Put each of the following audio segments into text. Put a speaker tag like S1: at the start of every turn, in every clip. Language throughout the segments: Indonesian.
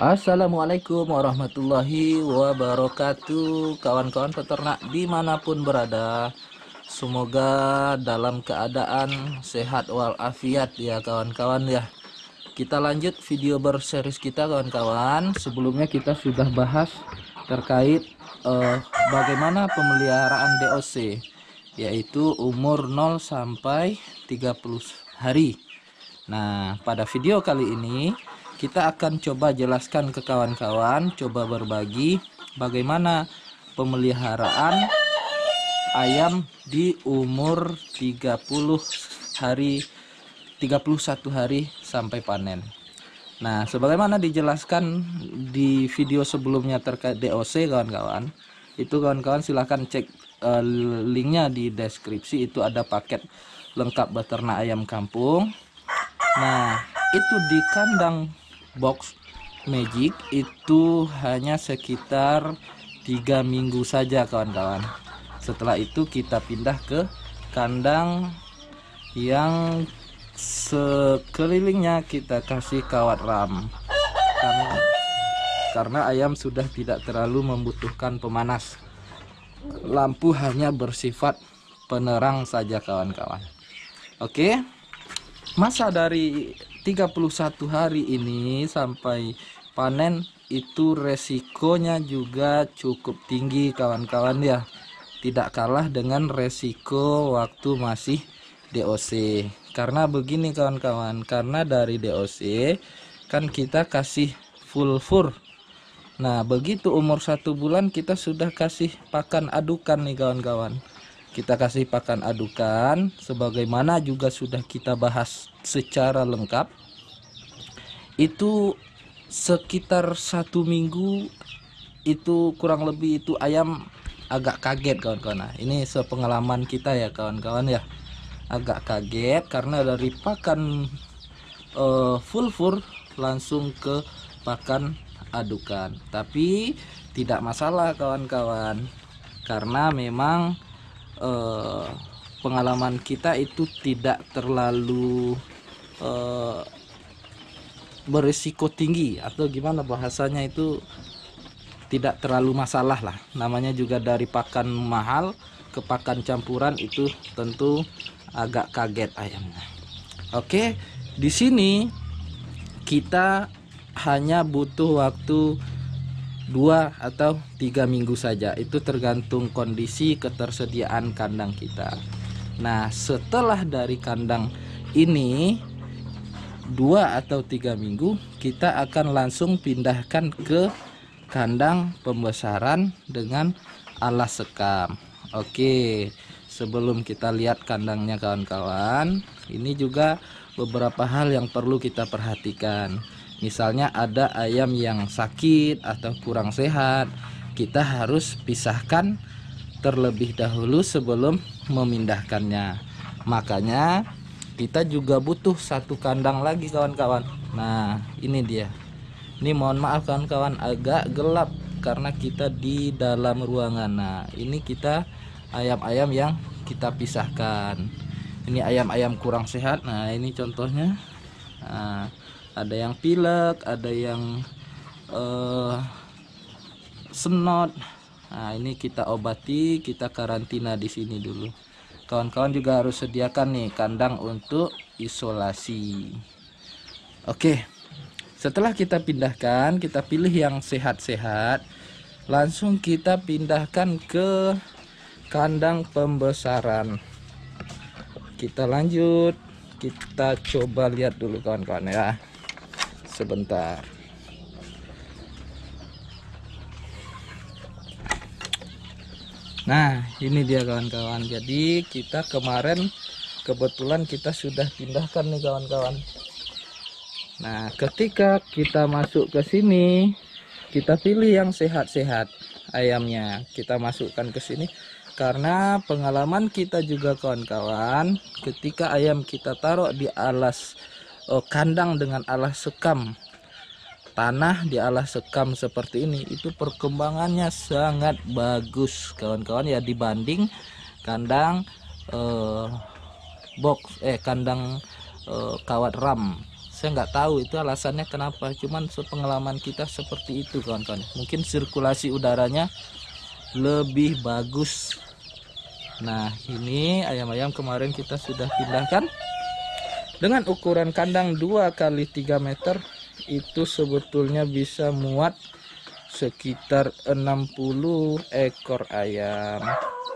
S1: Assalamualaikum warahmatullahi wabarakatuh. Kawan-kawan peternak di mana pun berada Semoga dalam keadaan sehat walafiat ya kawan-kawan ya. Kita lanjut video berseris kita kawan-kawan. Sebelumnya kita sudah bahas terkait uh, bagaimana pemeliharaan DOC Yaitu umur 0 sampai 30 hari. Nah pada video kali ini kita akan coba jelaskan ke kawan-kawan coba berbagi bagaimana pemeliharaan ayam di umur 30 hari 31 hari sampai panen. Nah sebagaimana dijelaskan di video sebelumnya terkait DOC kawan-kawan itu kawan-kawan silahkan cek uh, linknya di deskripsi. Itu ada paket lengkap beternak ayam kampung. Nah itu di kandang box magic itu hanya sekitar tiga minggu saja kawan-kawan. Setelah itu kita pindah ke kandang yang sekelilingnya kita kasih kawat ram. Karena karena ayam sudah tidak terlalu membutuhkan pemanas. Lampu hanya bersifat penerang saja kawan-kawan. Oke masa dari 31 hari ini sampai panen itu resikonya juga cukup tinggi kawan-kawan ya. Tidak kalah dengan resiko waktu masih DOC karena begini kawan-kawan karena dari DOC kan kita kasih full fur. Nah begitu umur satu bulan kita sudah kasih pakan adukan nih kawan-kawan kita kasih pakan adukan sebagaimana juga sudah kita bahas secara lengkap. Itu sekitar satu minggu itu kurang lebih itu ayam agak kaget kawan-kawan. Nah, ini sepengalaman kita ya kawan-kawan ya. Agak kaget karena dari pakan uh, full fur langsung ke pakan adukan. Tapi tidak masalah kawan-kawan. Karena memang uh, pengalaman kita itu tidak terlalu uh, berisiko tinggi atau gimana bahasanya itu tidak terlalu masalah lah. Namanya juga dari pakan mahal ke pakan campuran itu tentu agak kaget ayamnya. Oke di sini kita hanya butuh waktu dua atau tiga minggu saja. Itu tergantung kondisi ketersediaan kandang kita. Nah setelah dari kandang ini dua atau tiga minggu kita akan langsung pindahkan ke kandang pembesaran dengan alas sekam. Oke sebelum kita lihat kandangnya kawan-kawan ini juga beberapa hal yang perlu kita perhatikan misalnya ada ayam yang sakit atau kurang sehat kita harus pisahkan terlebih dahulu sebelum memindahkannya. Makanya kita juga butuh satu kandang lagi kawan-kawan. Nah ini dia. Ini mohon maaf kawan-kawan agak gelap karena kita di dalam ruangan. Nah ini kita ayam-ayam yang kita pisahkan. Ini ayam-ayam kurang sehat. Nah ini contohnya. Nah, ada yang pilek ada yang uh, senot. Nah ini kita obati kita karantina di sini dulu. Kawan-kawan juga harus sediakan nih kandang untuk isolasi. Oke setelah kita pindahkan kita pilih yang sehat-sehat langsung kita pindahkan ke kandang pembesaran. Kita lanjut kita coba lihat dulu kawan-kawan ya sebentar. Nah ini dia kawan-kawan. Jadi kita kemarin kebetulan kita sudah pindahkan nih kawan-kawan. Nah ketika kita masuk ke sini kita pilih yang sehat-sehat ayamnya. Kita masukkan ke sini karena pengalaman kita juga kawan-kawan. Ketika ayam kita taruh di alas kandang dengan alas sekam. Tanah di alas sekam seperti ini itu perkembangannya sangat bagus. Kawan-kawan ya dibanding kandang eh, box eh kandang eh, kawat ram. Saya nggak tahu itu alasannya kenapa cuman sepengalaman kita seperti itu kawan-kawan. Mungkin sirkulasi udaranya lebih bagus. Nah ini ayam-ayam kemarin kita sudah pindahkan dengan ukuran kandang 2 kali 3 meter itu sebetulnya bisa muat sekitar 60 ekor ayam.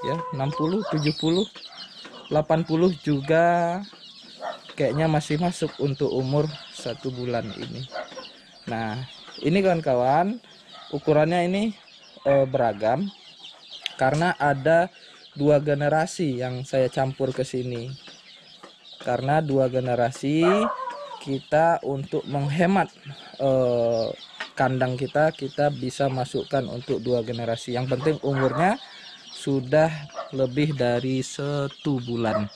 S1: Ya 60 70 80 juga kayaknya masih masuk untuk umur satu bulan ini. Nah ini kawan-kawan ukurannya ini e, beragam karena ada dua generasi yang saya campur ke sini karena dua generasi kita untuk menghemat eh, kandang kita kita bisa masukkan untuk dua generasi. Yang penting umurnya sudah lebih dari satu bulan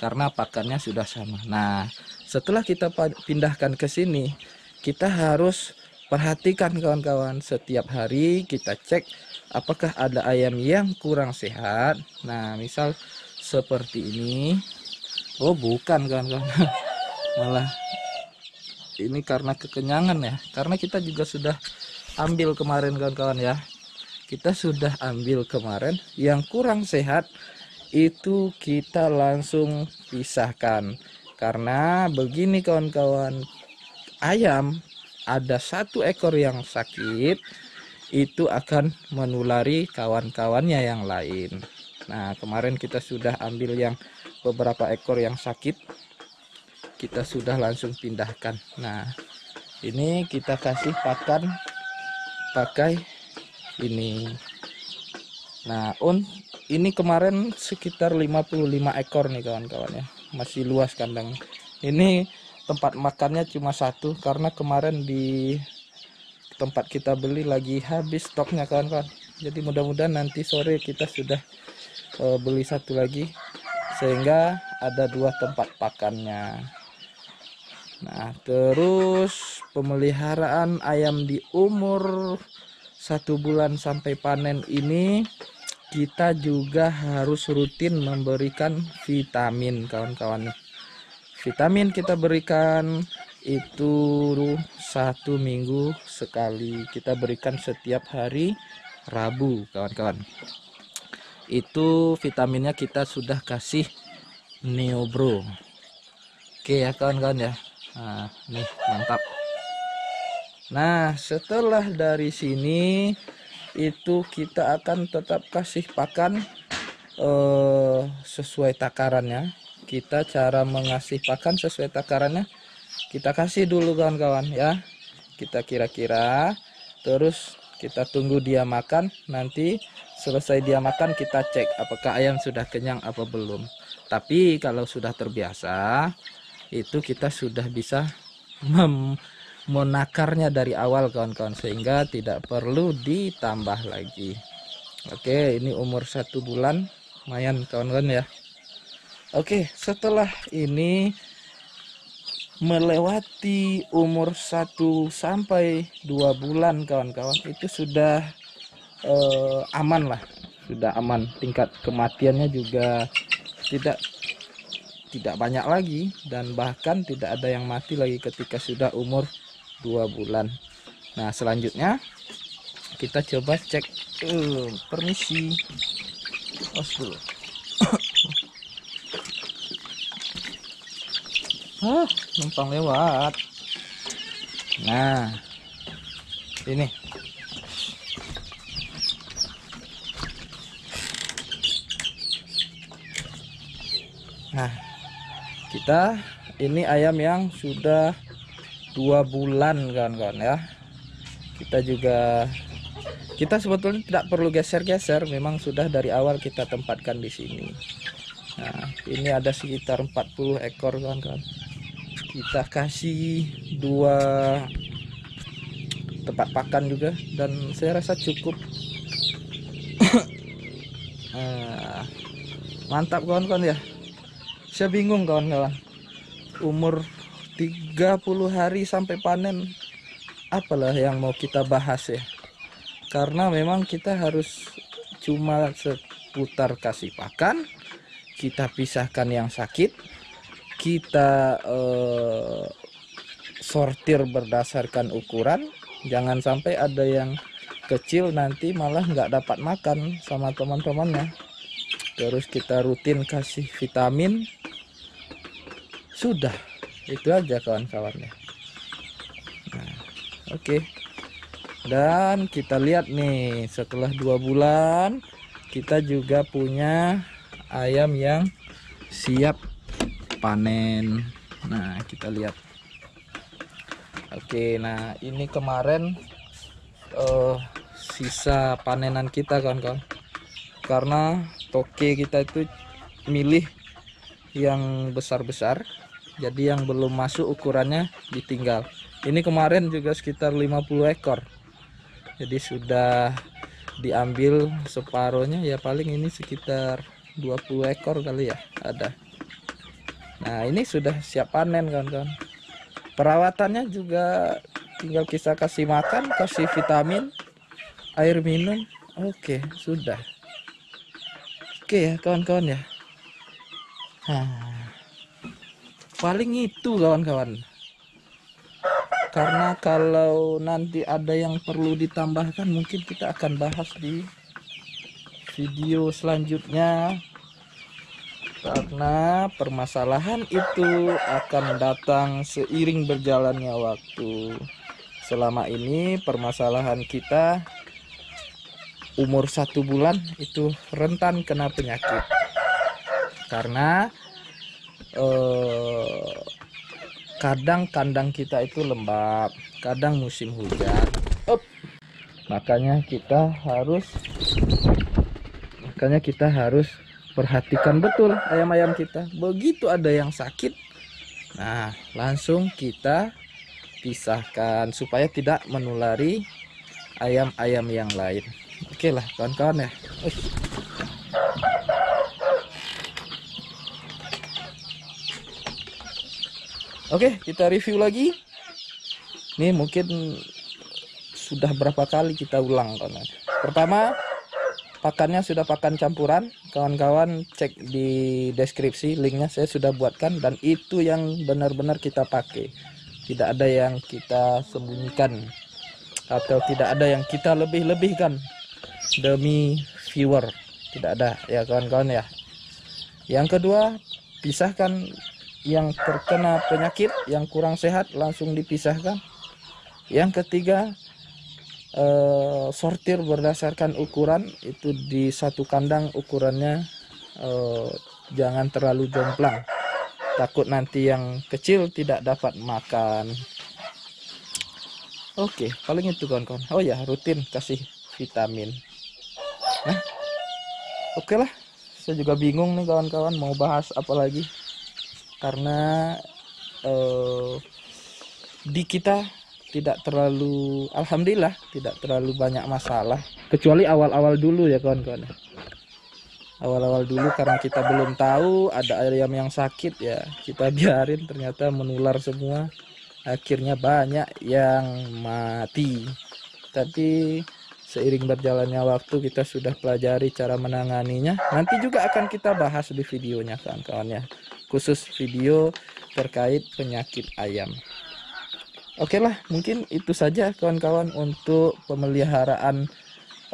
S1: karena pakannya sudah sama. Nah setelah kita pindahkan ke sini kita harus perhatikan kawan-kawan. Setiap hari kita cek apakah ada ayam yang kurang sehat. Nah misal seperti ini oh bukan kawan-kawan. Malah ini karena kekenyangan ya. Karena kita juga sudah ambil kemarin kawan-kawan ya. Kita sudah ambil kemarin yang kurang sehat itu kita langsung pisahkan. Karena begini kawan-kawan ayam ada satu ekor yang sakit itu akan menulari kawan-kawannya yang lain. Nah kemarin kita sudah ambil yang beberapa ekor yang sakit kita sudah langsung pindahkan. Nah ini kita kasih pakan pakai ini. Nah on ini kemarin sekitar 55 ekor nih kawan-kawan ya. Masih luas kandang. Ini tempat makannya cuma satu karena kemarin di tempat kita beli lagi habis stoknya kawan-kawan. Jadi mudah-mudahan nanti sore kita sudah uh, beli satu lagi sehingga ada dua tempat pakannya. Nah terus pemeliharaan ayam di umur satu bulan sampai panen ini kita juga harus rutin memberikan vitamin kawan-kawan. Vitamin kita berikan itu satu minggu sekali. Kita berikan setiap hari Rabu kawan-kawan itu vitaminnya kita sudah kasih Neobro. Oke ya kawan-kawan ya. Nah nih mantap. Nah setelah dari sini itu kita akan tetap kasih pakan eh, sesuai takarannya. Kita cara mengasih pakan sesuai takarannya kita kasih dulu kawan-kawan ya. Kita kira-kira terus kita tunggu dia makan. Nanti selesai dia makan kita cek apakah ayam sudah kenyang apa belum. Tapi kalau sudah terbiasa itu kita sudah bisa menakarnya dari awal kawan-kawan sehingga tidak perlu ditambah lagi. Oke ini umur satu bulan. Lumayan kawan-kawan ya. Oke setelah ini melewati umur 1 sampai 2 bulan kawan-kawan itu sudah eh, aman lah. Sudah aman. Tingkat kematiannya juga tidak tidak banyak lagi dan bahkan tidak ada yang mati lagi ketika sudah umur dua bulan. Nah selanjutnya kita coba cek uh, permisi. Dulu ah numpang lewat nah ini Nah, kita ini ayam yang sudah dua bulan kawan-kawan ya. Kita juga kita sebetulnya tidak perlu geser-geser, memang sudah dari awal kita tempatkan di sini. Nah, ini ada sekitar 40 ekor kawan-kawan. Kita kasih dua tempat pakan juga. Dan saya rasa cukup. nah, mantap kawan-kawan ya. Saya bingung kawan-kawan. Umur 30 hari sampai panen apalah yang mau kita bahas ya. Karena memang kita harus cuma seputar kasih pakan kita pisahkan yang sakit kita eh, sortir berdasarkan ukuran jangan sampai ada yang kecil nanti malah nggak dapat makan sama teman-temannya. Terus kita rutin kasih vitamin. Sudah itu aja kawan-kawannya. Nah, oke. Okay. dan kita lihat nih setelah dua bulan kita juga punya ayam yang siap panen nah kita lihat Oke, nah ini kemarin uh, sisa panenan kita kawan-kawan. Karena toke kita itu milih yang besar-besar. Jadi yang belum masuk ukurannya ditinggal. Ini kemarin juga sekitar 50 ekor. Jadi sudah diambil separohnya ya paling ini sekitar 20 ekor kali ya ada. Nah, ini sudah siap panen kawan-kawan. Perawatannya juga tinggal kita kasih makan kasih vitamin air minum. Oke sudah. Oke ya kawan-kawan ya. Nah, paling itu kawan-kawan. Karena kalau nanti ada yang perlu ditambahkan mungkin kita akan bahas di video selanjutnya karena permasalahan itu akan datang seiring berjalannya waktu. Selama ini permasalahan kita umur satu bulan itu rentan kena penyakit. Karena eh, kadang kandang kita itu lembab kadang musim hujan. Up. makanya kita harus makanya kita harus perhatikan betul ayam-ayam kita begitu ada yang sakit nah langsung kita pisahkan supaya tidak menulari ayam-ayam yang lain oke lah kawan-kawan ya Oke, kita review lagi. Ini mungkin sudah berapa kali kita ulang kawan. Pertama, pakannya sudah pakan campuran. Kawan-kawan cek di deskripsi linknya saya sudah buatkan dan itu yang benar-benar kita pakai. Tidak ada yang kita sembunyikan atau tidak ada yang kita lebih-lebihkan demi viewer. Tidak ada ya kawan-kawan ya. Yang kedua pisahkan yang terkena penyakit yang kurang sehat langsung dipisahkan. Yang ketiga uh, sortir berdasarkan ukuran itu di satu kandang ukurannya uh, jangan terlalu jomplang. Takut nanti yang kecil tidak dapat makan. Oke paling itu kawan-kawan. Oh ya rutin kasih vitamin. Nah oke lah. Saya juga bingung nih kawan-kawan mau bahas apa lagi. Karena uh, di kita tidak terlalu alhamdulillah tidak terlalu banyak masalah. Kecuali awal-awal dulu ya kawan-kawan. Awal-awal dulu karena kita belum tahu ada ayam yang sakit ya kita biarin ternyata menular semua. Akhirnya banyak yang mati. Tapi seiring berjalannya waktu kita sudah pelajari cara menanganinya. Nanti juga akan kita bahas di videonya kawan-kawan ya. Khusus video terkait penyakit ayam Oke lah, mungkin itu saja kawan-kawan untuk pemeliharaan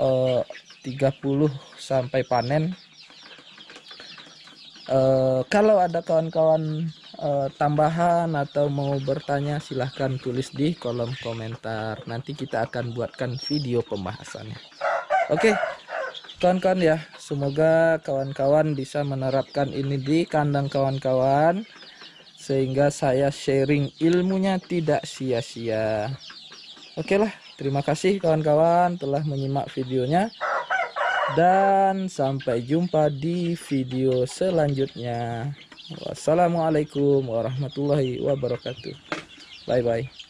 S1: eh, 30 sampai panen. Eh, kalau ada kawan-kawan eh, tambahan atau mau bertanya silahkan tulis di kolom komentar. Nanti kita akan buatkan video pembahasannya. Oke, kawan-kawan ya, semoga kawan-kawan bisa menerapkan ini di kandang kawan-kawan sehingga saya sharing ilmunya tidak sia-sia. Oke lah, terima kasih kawan-kawan telah menyimak videonya. Dan sampai jumpa di video selanjutnya. Wassalamualaikum warahmatullahi wabarakatuh. Bye-bye.